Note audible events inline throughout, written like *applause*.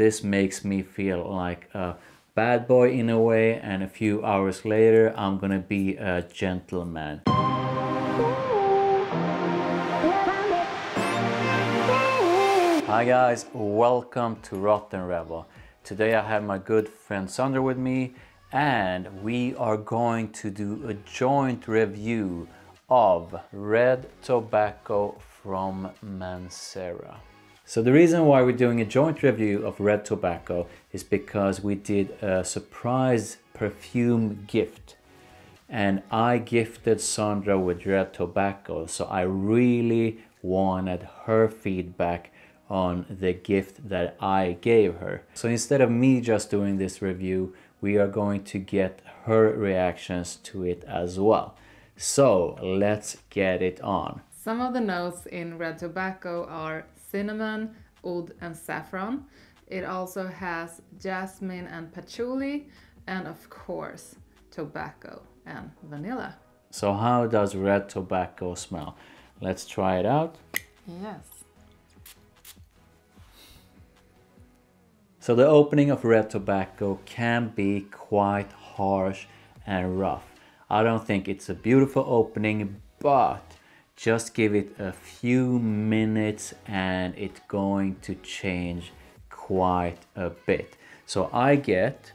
this makes me feel like a bad boy in a way, and a few hours later, I'm gonna be a gentleman. Hi guys, welcome to Rotten Rebel. Today I have my good friend Sandra with me and we are going to do a joint review of red tobacco from Mancera. So the reason why we're doing a joint review of red tobacco is because we did a surprise perfume gift and I gifted Sandra with red tobacco so I really wanted her feedback on the gift that I gave her. So instead of me just doing this review, we are going to get her reactions to it as well. So let's get it on. Some of the notes in red tobacco are cinnamon, oud, and saffron. It also has jasmine and patchouli, and of course, tobacco and vanilla. So how does red tobacco smell? Let's try it out. Yes. So the opening of red tobacco can be quite harsh and rough. I don't think it's a beautiful opening, but just give it a few minutes and it's going to change quite a bit. So I get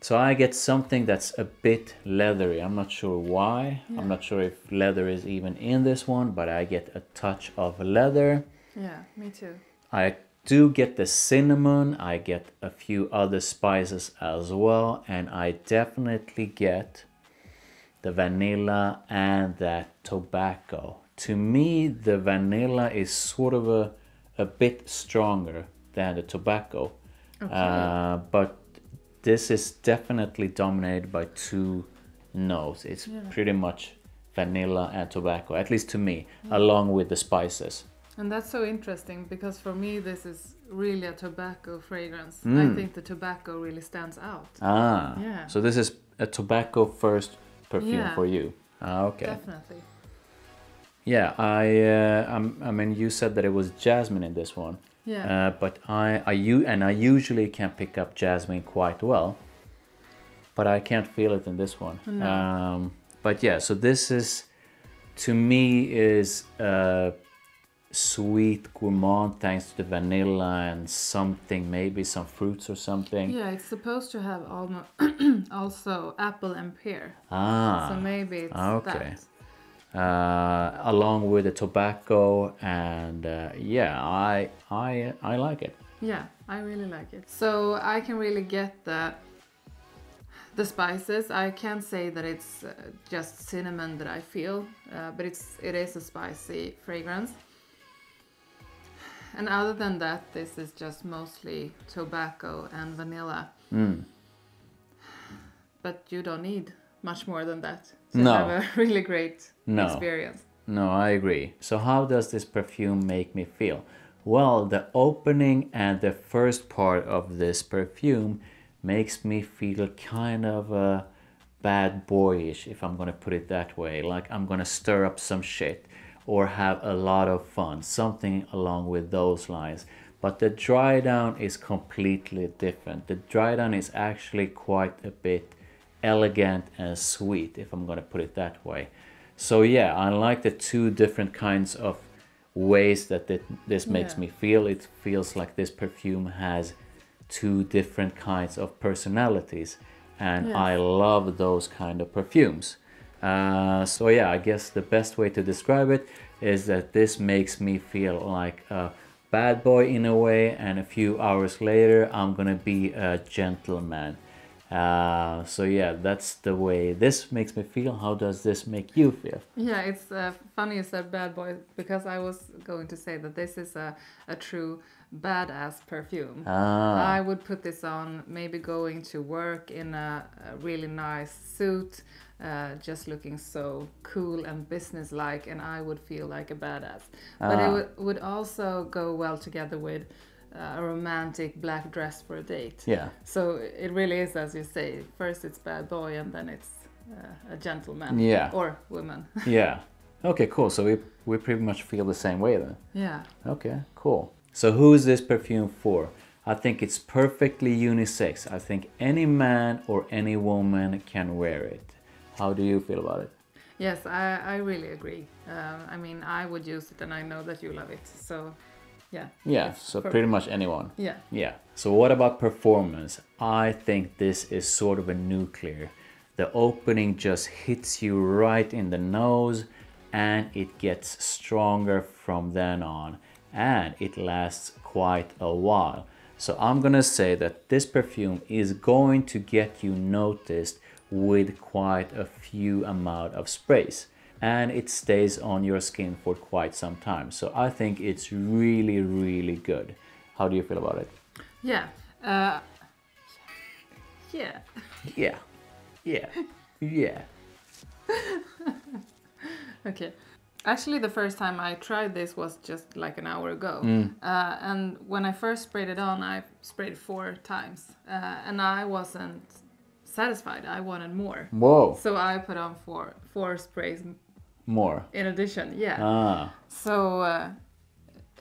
so I get something that's a bit leathery. I'm not sure why. Yeah. I'm not sure if leather is even in this one, but I get a touch of leather. Yeah, me too. I do get the cinnamon, I get a few other spices as well, and I definitely get the vanilla and that tobacco. To me, the vanilla is sort of a, a bit stronger than the tobacco. Okay. Uh, but this is definitely dominated by two notes. It's yeah. pretty much vanilla and tobacco, at least to me, mm. along with the spices. And that's so interesting because for me, this is really a tobacco fragrance. Mm. I think the tobacco really stands out. Ah, yeah. So this is a tobacco first perfume yeah. for you. Ah, okay. Definitely. Yeah, I, uh, I mean, you said that it was jasmine in this one. Yeah. Uh, but I, I, you, and I usually can pick up jasmine quite well, but I can't feel it in this one. No. Um, but yeah, so this is, to me, is. Uh, sweet gourmand thanks to the vanilla and something maybe some fruits or something. Yeah it's supposed to have almost *clears throat* also apple and pear. Ah so maybe it's okay. that. Uh, along with the tobacco and uh, yeah i i i like it. Yeah i really like it. So i can really get the the spices. I can't say that it's uh, just cinnamon that i feel uh, but it's it is a spicy fragrance and other than that, this is just mostly tobacco and vanilla. Mm. But you don't need much more than that to no. have a *laughs* really great no. experience. No, I agree. So how does this perfume make me feel? Well, the opening and the first part of this perfume makes me feel kind of a bad boyish, if I'm gonna put it that way. Like I'm gonna stir up some shit or have a lot of fun, something along with those lines. But the dry down is completely different. The dry down is actually quite a bit elegant and sweet, if I'm gonna put it that way. So yeah, I like the two different kinds of ways that this makes yeah. me feel. It feels like this perfume has two different kinds of personalities and I love those kind of perfumes. Uh, so yeah, I guess the best way to describe it is that this makes me feel like a bad boy in a way and a few hours later I'm gonna be a gentleman. Uh, so yeah, that's the way this makes me feel. How does this make you feel? Yeah, it's uh, funny you said bad boy because I was going to say that this is a, a true badass perfume. Ah. I would put this on maybe going to work in a, a really nice suit uh, just looking so cool and businesslike, and I would feel like a badass. But it ah. would also go well together with uh, a romantic black dress for a date. Yeah. So it really is, as you say, first it's bad boy, and then it's uh, a gentleman. Yeah. Or woman. *laughs* yeah. Okay, cool. So we we pretty much feel the same way then. Yeah. Okay, cool. So who is this perfume for? I think it's perfectly unisex. I think any man or any woman can wear it. How do you feel about it? Yes, I, I really agree. Uh, I mean, I would use it and I know that you love it. So, yeah. Yeah, so perfect. pretty much anyone. Yeah. Yeah. So what about performance? I think this is sort of a nuclear. The opening just hits you right in the nose and it gets stronger from then on and it lasts quite a while. So I'm gonna say that this perfume is going to get you noticed with quite a few amount of sprays and it stays on your skin for quite some time. So I think it's really, really good. How do you feel about it? Yeah. Uh, yeah. Yeah, yeah, yeah. *laughs* Okay. Actually, the first time I tried this was just like an hour ago. Mm. Uh, and when I first sprayed it on, I sprayed four times. Uh, and I wasn't satisfied. I wanted more. Whoa, So I put on four four sprays more. in addition. Yeah. Ah, So uh,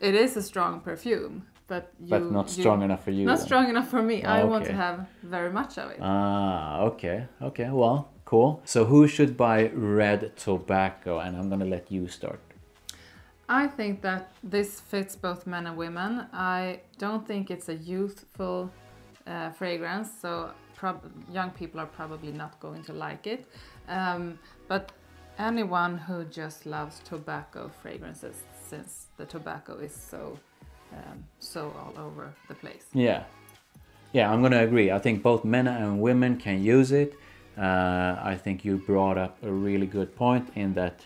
it is a strong perfume, but you, but not you- strong enough for you. Not then. strong enough for me. I want to have very much of it. Ah, okay, okay, well, cool. So who should buy red tobacco? And I'm gonna let you start. I think that this fits both men and women. I don't think it's a youthful uh, fragrance, so young people are probably not going to like it. Um, but anyone who just loves tobacco fragrances, since the tobacco is so um, so all over the place. Yeah, yeah, I'm gonna agree. I think both men and women can use it. Uh, I think you brought up a really good point in that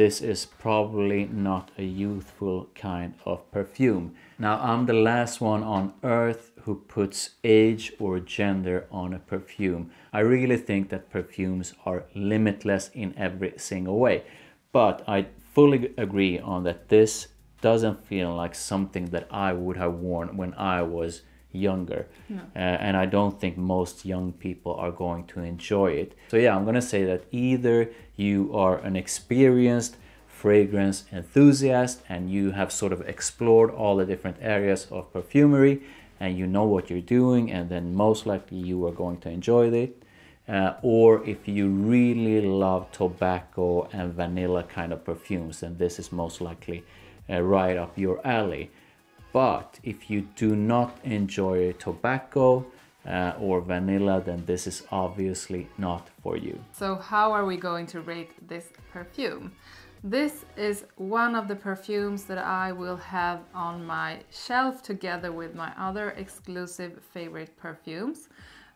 this is probably not a youthful kind of perfume. Now, I'm the last one on earth who puts age or gender on a perfume. I really think that perfumes are limitless in every single way. But I fully agree on that this doesn't feel like something that I would have worn when I was younger. Uh, and I don't think most young people are going to enjoy it. So, yeah, I'm gonna say that either you are an experienced fragrance enthusiast and you have sort of explored all the different areas of perfumery and you know what you're doing, and then most likely you are going to enjoy it. Uh, or if you really love tobacco and vanilla kind of perfumes, then this is most likely uh, right up your alley. But if you do not enjoy tobacco uh, or vanilla, then this is obviously not for you. So, how are we going to rate this perfume? This is one of the perfumes that I will have on my shelf together with my other exclusive favorite perfumes.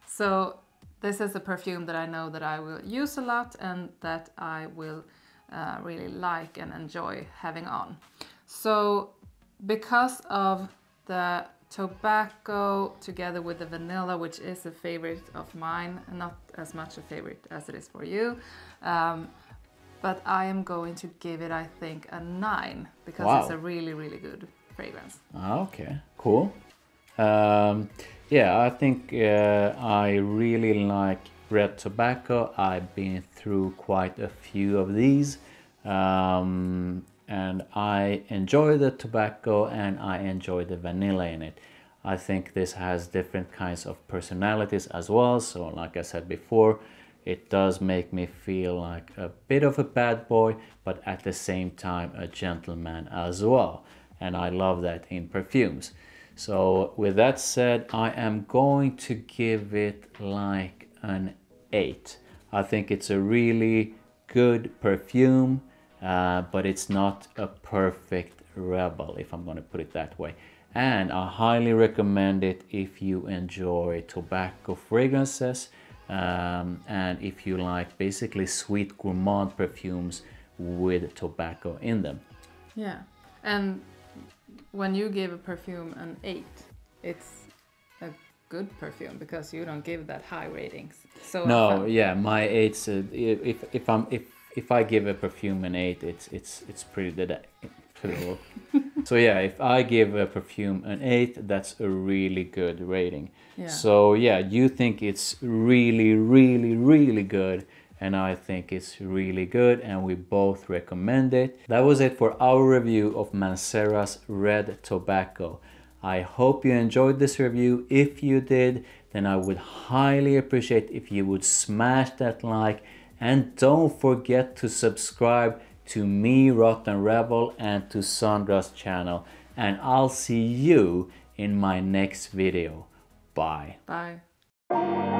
So, this is a perfume that I know that I will use a lot and that I will uh, really like and enjoy having on. So, because of the tobacco together with the vanilla, which is a favorite of mine, not as much a favorite as it is for you. Um, but I am going to give it, I think, a nine because it's a really, really good fragrance. Ah, Okay, cool. Um, yeah, I think uh, I really like red tobacco. I've been through quite a few of these. Um, and I enjoy the tobacco and I enjoy the vanilla in it. I think this has different kinds of personalities as well. So, like I said before, it does make me feel like a bit of a bad boy, but at the same time, a gentleman as well. And I love that in perfumes. So, with that said, I am going to give it like an 8. I think it's a really good perfume, uh, but it's not a perfect rebel, if I'm going to put it that way. And I highly recommend it if you enjoy tobacco fragrances um, and if you like basically sweet gourmand perfumes with tobacco in them. Yeah. And when you give a perfume an eight, it's a good perfume because you don't give that high ratings. So No, yeah, my eights. Uh, if if I'm if if I give a perfume an eight, it's it's it's pretty dead. Uh, *laughs* so yeah, if I give a perfume an eight, that's a really good rating. Yeah. So yeah, you think it's really, really, really good, and I think it's really good, and we both recommend it. That was it for our review of Mancera's Red Tobacco. I hope you enjoyed this review. If you did, then I would highly appreciate if you would smash that like and don't forget to subscribe to me, Rotten Rebel, and to Sandra's channel. And I'll see you in my next video. Bye. Bye.